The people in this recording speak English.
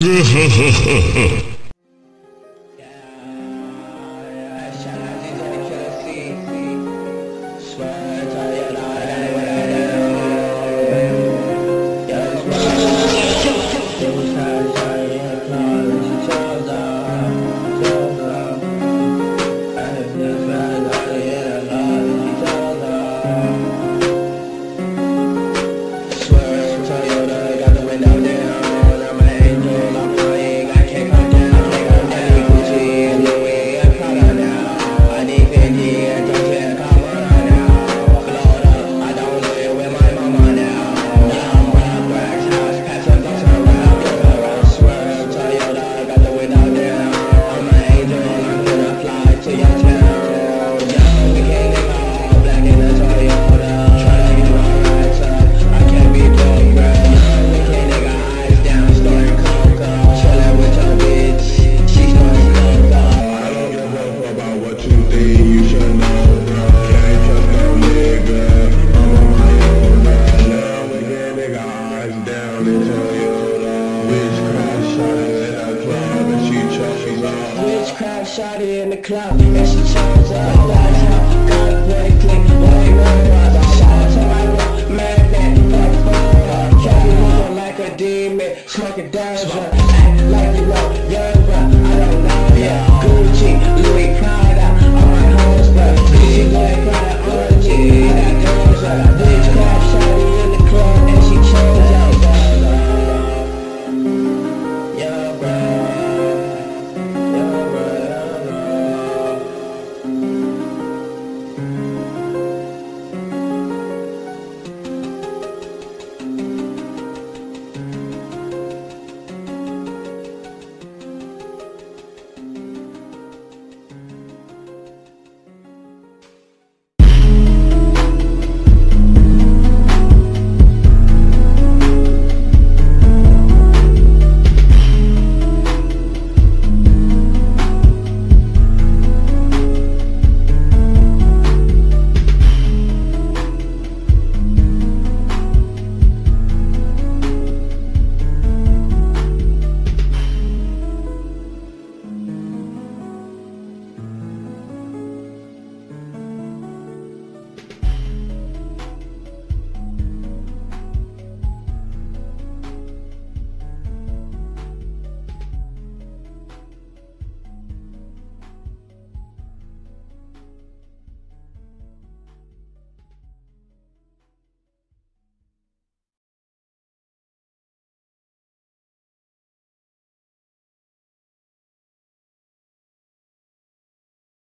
嗯哼哼哼哼 in the club and she chose up. That's how God click, boy, no other. Shout to my rock, magnet, fuck fuck. Carry looking like a demon, smoking doja.